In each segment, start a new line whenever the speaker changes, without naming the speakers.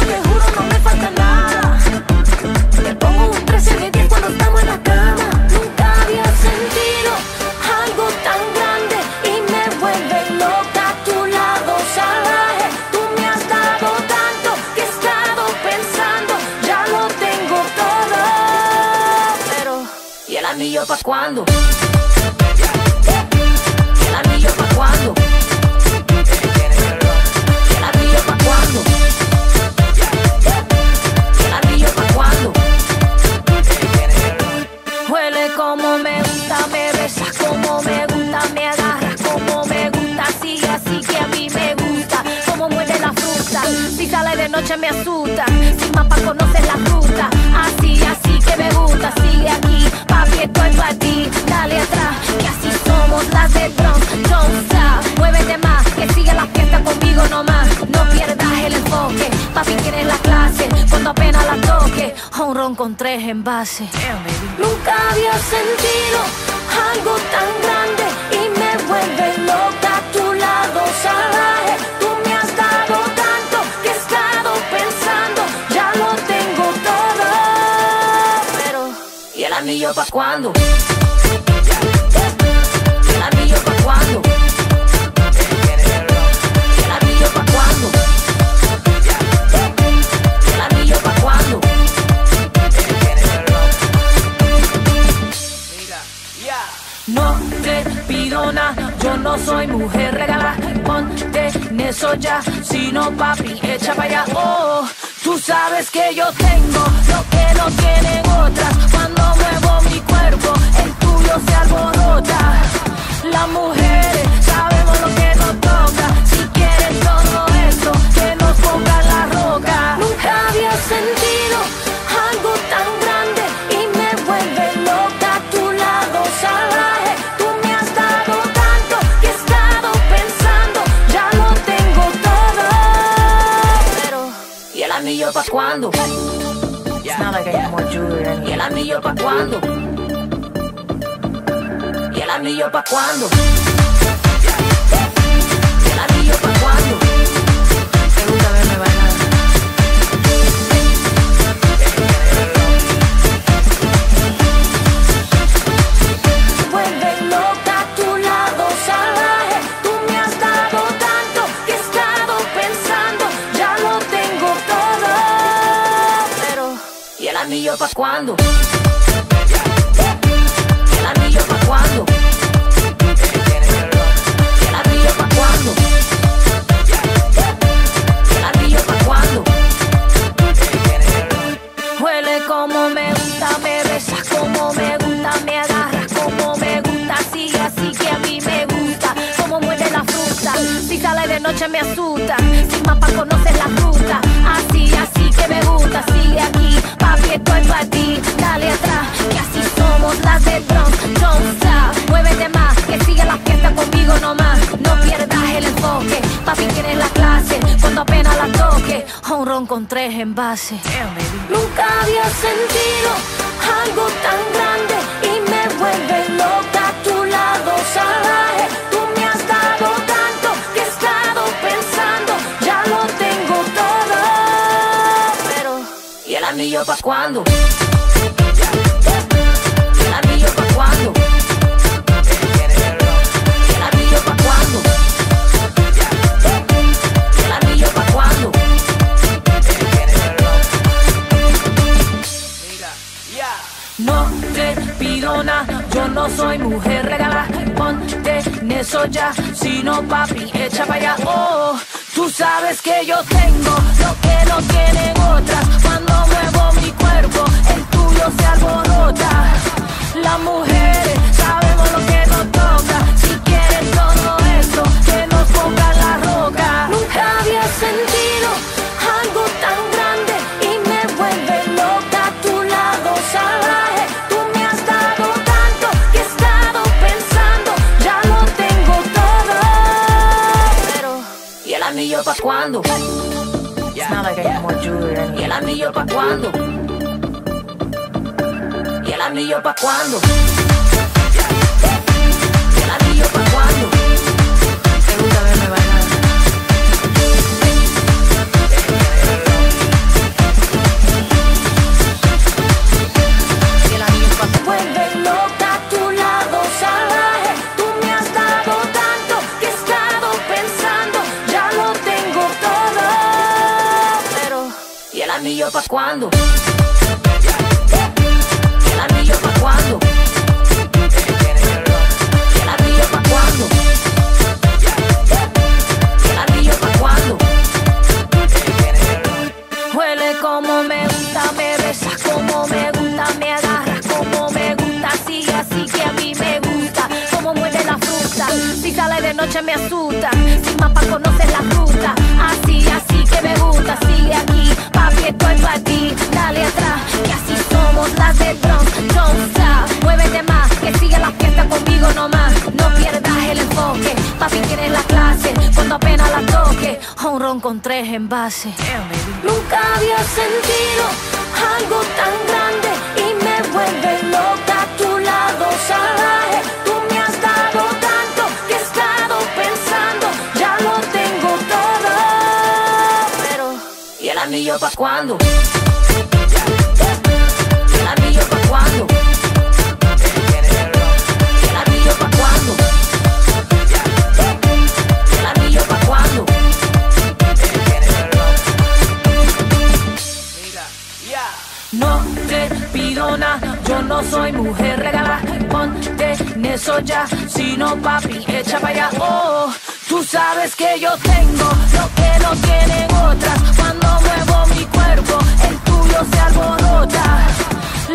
te juro, no me falta nada. Te pongo un 13 de 10 cuando estamos en la cama. Anillo pa' cuándo? ¿Y el anillo pa' cuándo? ¿Y el anillo pa' cuándo? ¿Y el anillo pa' cuándo? Huele como me gusta, me besas como me gusta, me agarras como me gusta, sigue así que a mí me gusta, como muerde la fruta, si sale de noche me asusta, sin mapa conoces la ruta, con tres envases. Nunca había sentido algo tan grande y me vuelve loca a tu lado salvaje. Tú me has dado tanto que he estado pensando, ya lo tengo todo. Pero, ¿y el anillo pa' cuándo? No te pido nada, yo no soy mujer regala, ponte en eso ya, si no papi, echa para allá, oh, tú sabes que yo tengo lo que no tienen otras, cuando muevo mi cuerpo, anillo pa' cuándo?
It's not like I need more jewelry or.
¿Y el anillo pa' cuándo? ¿Y el anillo pa' cuándo? Anillo pa' cuándo? ¿Y el anillo pa' cuándo? ¿Y el anillo pa' cuándo? ¿Y el anillo pa' cuándo? Huele como me gusta, me besas como me gusta, me agarras como me gusta, sigue así que a mí me gusta, como muerde la fruta, si sale de noche me asusta, sin mapa conoces la ruta, con tres. Nunca había sentido algo tan grande y me vuelve loca a tu lado salvaje. Tú me has dado tanto que he estado pensando, ya lo tengo todo. Pero, ¿y el anillo pa' cuándo? Yo no soy mujer regala, ponte en eso ya, si no papi, echa para allá, oh, tú sabes que yo tengo lo que no tienen otras, cuando muevo mi cuerpo, el tuyo se alborota, las mujeres anillo pa' cuándo?
It's not like I need more jewelry
¿Y el anillo pa' cuándo? ¿Y el anillo pa' cuándo? Anillo pa' cuándo?
¿Y el anillo pa' cuándo?
¿Y el anillo pa' cuándo? ¿Y el anillo pa' cuándo? Huele como me gusta, me besas como me gusta, me agarras como me gusta, sigue así que a mí me gusta, como muerde la fruta, si sale de noche me asusta, sin mapa conoces la ruta, ti, dale atrás, que así somos las de Bronx, don't stop, muévete más, que sigue la fiesta conmigo nomás, no pierdas el enfoque, papi tienes la clase, cuando apenas la toque, un ron con tres envases. Nunca había sentido algo tan grande y me vuelve loca anillo pa' cuándo? ¿Y el anillo pa' cuándo? ¿Y el anillo pa' cuándo? ¿Y el anillo pa' cuándo? No te pido nada, yo no soy mujer regalada. Ponte en eso ya, si no papi, echa para allá. Oh, tú sabes que yo tengo lo que no tienen otras. Cuerpo, el tuyo se alborota.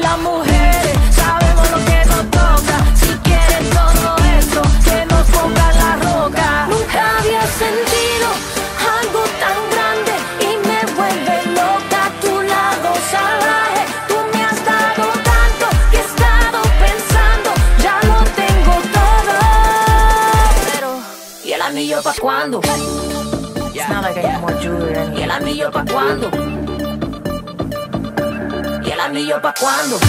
Las mujeres sabemos lo que nos toca. Si quieren todo esto, que nos pongan la roca. Nunca había sentido algo tan grande y me vuelve loca a tu lado salvaje. Tú me has dado tanto que he estado pensando, ya lo tengo todo. Pero, ¿y el anillo pa' cuándo?
It's not like I need more jewelry or
¿Y el anillo pa' cuándo? ¿Y el anillo pa' cuándo?